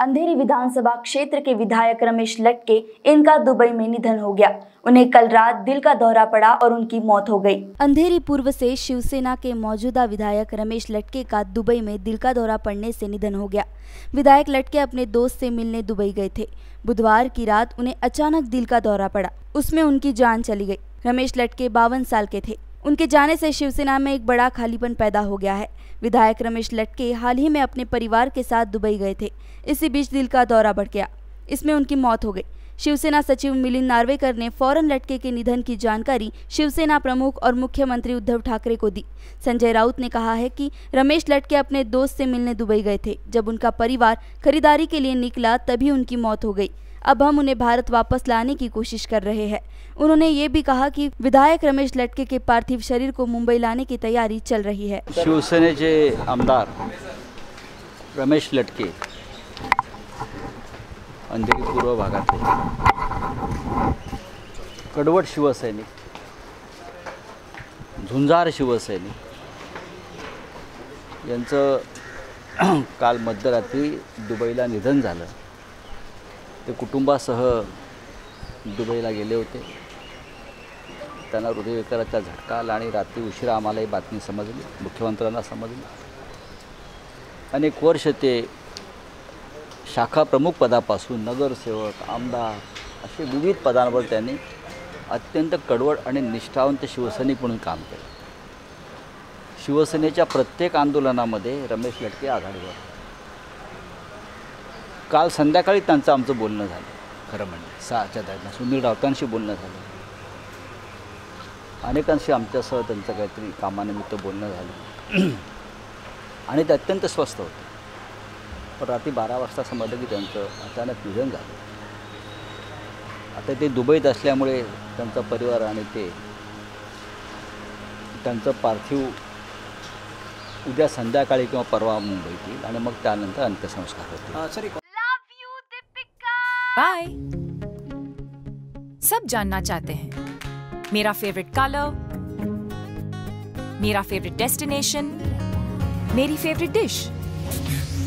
अंधेरी विधानसभा क्षेत्र के विधायक रमेश लटके इनका दुबई में निधन हो गया। उन्हें कल रात दिल का दौरा पड़ा और उनकी मौत हो गई। अंधेरी पूर्व से शिवसेना के मौजूदा विधायक रमेश लटके का दुबई में दिल का दौरा पड़ने से निधन हो गया। विधायक लटके अपने दोस्त से मिलने दुबई गए थे। बुधवार की रात उन्हें अचानक दिल का दौरा पड़ा। उसमें उनकी जान चली गई। रमेश लटके बावन साल के थे। उनके जाने से शिवसेना में एक बड़ा खालीपन पैदा हो गया है। विधायक रमेश लटके हाल ही में अपने परिवार के साथ दुबई गए थे। इसी बीच दिल का दौरा बढ़ गया। इसमें उनकी मौत हो गई। शिवसेना सचिव मिलिंद नार्वेकर ने फ़ौरन लटके के निधन की जानकारी शिवसेना प्रमुख और मुख्यमंत्री उद्धव ठाकरे को दी। संजय राउत ने कहा है कि रमेश लटके अपने दोस्त से मिलने दुबई गए थे। जब उनका परिवार खरीदारी के लिए निकला, तभी उनकी मौत हो गई। अब हम उन्हें भारत वापस लाने की कोशिश कर रहे हैं। उन्होंने ये भी कहा कि विधायक रमेश लटके के पार्थिव शरीर को मुंबई लाने की तैयारी चल रही है। शिवसेनेचे आमदार रमेश लटके अंधेरी पूर्व भागातले कडवट शिवसैनिक. झुंजार शिवसैनिक. यांचं काल मध्यरात्री दुबईला निधन झालं. ते कुटुंबासह दुबईला गेले होते. त्यांना हृदयविकाराचा झटका आला आणि रात्री उशिरा आम्हाला ही बातमी समजली मुख्यमंत्र्यांना समजली. अनेक वर्ष ते शाखा प्रमुख पदापासून नगरसेवक आमदार असे विविध पदांवर त्यांनी अत्यंत कडवड आणि निष्ठावंत शिवसैनिक म्हणून काम केलं. शिवसेनेच्या प्रत्येक आंदोलनामध्ये रमेश लटके आघाडीवर काल संध्याकाळी त्यांचं आमचं बोलणं झालं. खरं म्हणजे सहाच्या दरम्यान सुनील राऊतांशी बोलणं झालं. अनेकांशी आमच्यासह त्यांचं काहीतरी कामानिमित्त बोलणं झालं. आणि ते अत्यंत स्वस्त होतं. पण रात्री बारा वाजता समजलं की त्यांचं अचानक निधन झालं. आता ते दुबईत असल्यामुळे त्यांचा परिवार आणि ते त्यांचं पार्थिव उद्या संध्याकाळी किंवा परवा मुंबईत येईल आणि मग त्यानंतर अंत्यसंस्कार होतील. बाय सब जानना चाहते हैं। मेरा फेवरेट कलर मेरा फेवरेट डेस्टिनेशन मेरी फेवरेट डिश